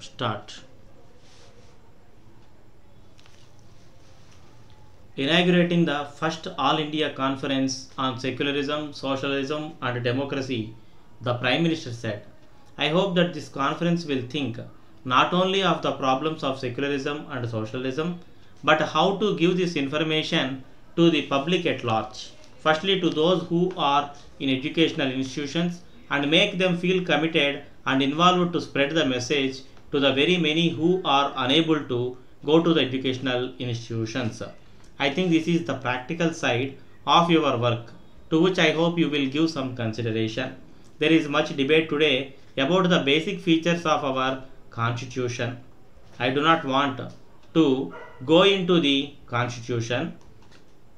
start. Inaugurating the first All India Conference on Secularism, Socialism, and Democracy, the Prime Minister said, I hope that this conference will think not only of the problems of secularism and socialism, but how to give this information to the public at large. Firstly, to those who are in educational institutions and make them feel committed and involved to spread the message to the very many who are unable to go to the educational institutions. I think this is the practical side of your work, to which I hope you will give some consideration. There is much debate today about the basic features of our constitution. I do not want to go into the constitution,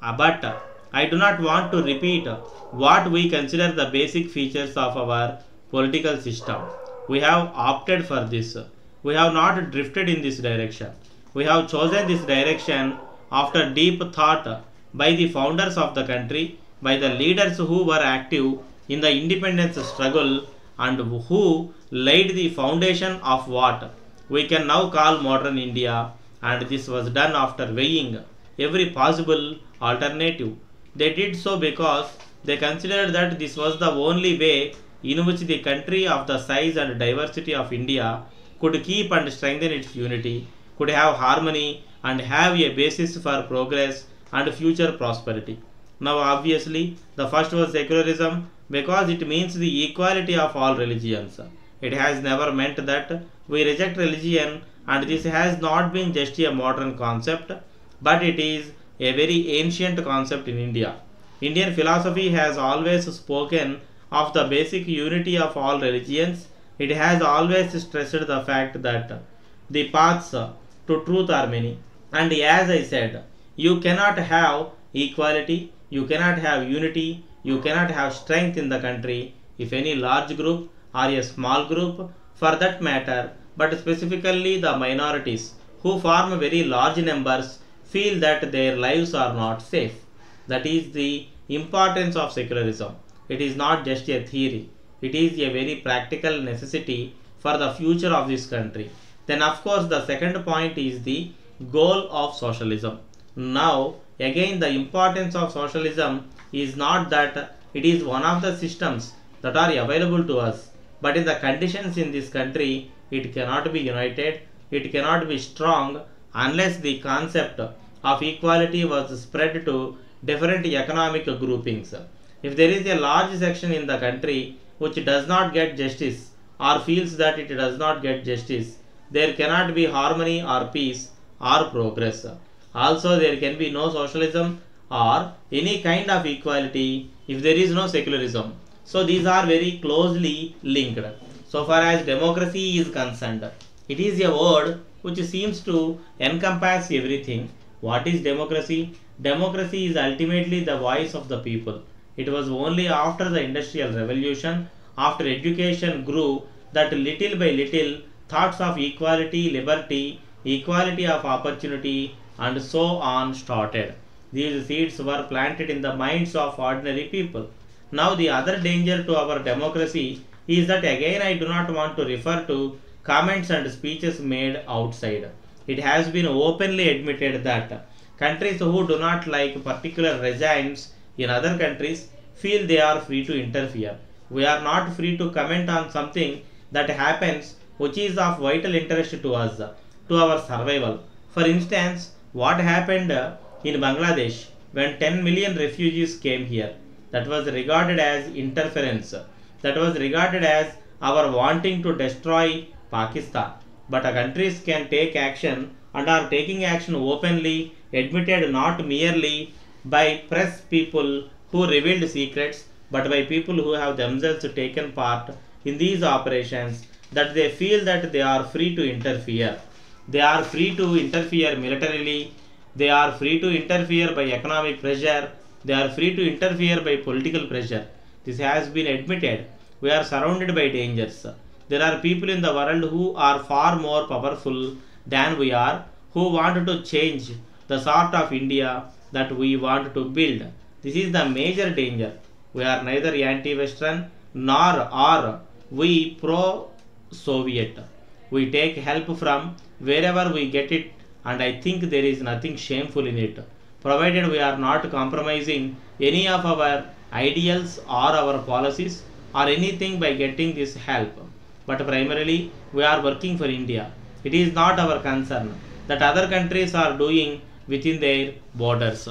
uh, but I do not want to repeat what we consider the basic features of our political system. We have opted for this. We have not drifted in this direction. We have chosen this direction after deep thought by the founders of the country, by the leaders who were active in the independence struggle and who laid the foundation of what we can now call modern India, and this was done after weighing every possible alternative. They did so because they considered that this was the only way in which the country of the size and diversity of India could keep and strengthen its unity, could have harmony, and have a basis for progress and future prosperity. Now, obviously, the first was secularism because it means the equality of all religions. It has never meant that we reject religion, and this has not been just a modern concept, but it is a very ancient concept in India. Indian philosophy has always spoken of the basic unity of all religions. It has always stressed the fact that the paths to truth are many. And as I said, you cannot have equality, you cannot have unity, you cannot have strength in the country if any large group or a small group, for that matter, but specifically the minorities who form very large numbers feel that their lives are not safe. That is the importance of secularism. It is not just a theory, it is a very practical necessity for the future of this country. Then, of course, the second point is the goal of socialism. Now, again, the importance of socialism is not that it is one of the systems that are available to us, but in the conditions in this country, it cannot be united, it cannot be strong unless the concept of equality was spread to different economic groupings. If there is a large section in the country which does not get justice or feels that it does not get justice, there cannot be harmony or peace or progress. Also, there can be no socialism or any kind of equality if there is no secularism. So, these are very closely linked. So far as democracy is concerned, it is a word which seems to encompass everything. What is democracy? Democracy is ultimately the voice of the people. It was only after the Industrial Revolution, after education grew, that little by little thoughts of equality, liberty, equality of opportunity, and so on started. These seeds were planted in the minds of ordinary people. Now, the other danger to our democracy is that again I do not want to refer to comments and speeches made outside. It has been openly admitted that countries who do not like particular regimes in other countries feel they are free to interfere. We are not free to comment on something that happens which is of vital interest to us, to our survival. For instance, what happened in Bangladesh when 10 million refugees came here? That was regarded as interference. That was regarded as our wanting to destroy Pakistan. But countries can take action and are taking action openly, admitted not merely by press people who revealed secrets, but by people who have themselves taken part in these operations, that they feel that they are free to interfere. They are free to interfere militarily, they are free to interfere by economic pressure, they are free to interfere by political pressure. This has been admitted. We are surrounded by dangers. There are people in the world who are far more powerful than we are, who want to change the sort of India that we want to build. This is the major danger. We are neither anti Western nor are we pro Soviet. we take help from wherever we get it and i think there is nothing shameful in it provided we are not compromising any of our ideals or our policies or anything by getting this help but primarily we are working for india it is not our concern that other countries are doing within their borders